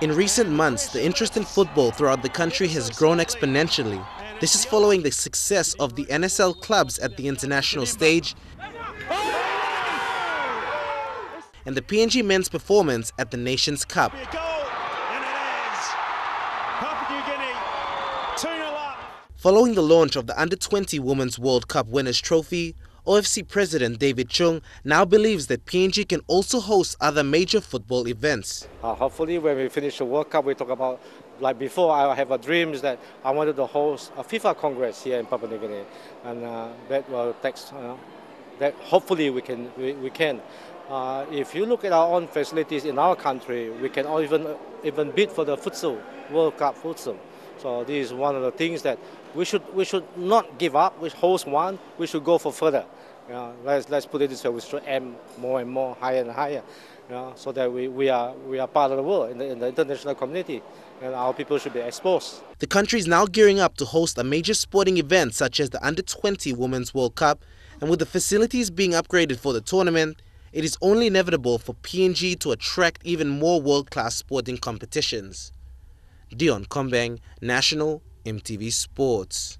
In recent months, the interest in football throughout the country has grown exponentially. This is following the success of the NSL clubs at the international stage and the PNG men's performance at the Nations Cup. Following the launch of the Under-20 Women's World Cup Winners' Trophy, OFC President David Chung now believes that PNG can also host other major football events. Uh, hopefully when we finish the World Cup, we talk about, like before, I have a dream that I wanted to host a FIFA Congress here in Papua New Guinea. And uh, that will take, uh, that hopefully we can. We, we can. Uh, if you look at our own facilities in our country, we can even, even bid for the futsal, World Cup futsal. So this is one of the things that we should we should not give up. We host one, we should go for further. You know, let's let's put it this way: we should aim more and more, higher and higher, you know, so that we, we are we are part of the world in the, in the international community, and our people should be exposed. The country is now gearing up to host a major sporting event such as the Under 20 Women's World Cup, and with the facilities being upgraded for the tournament, it is only inevitable for PNG to attract even more world-class sporting competitions. Dion Kombeng, National MTV Sports.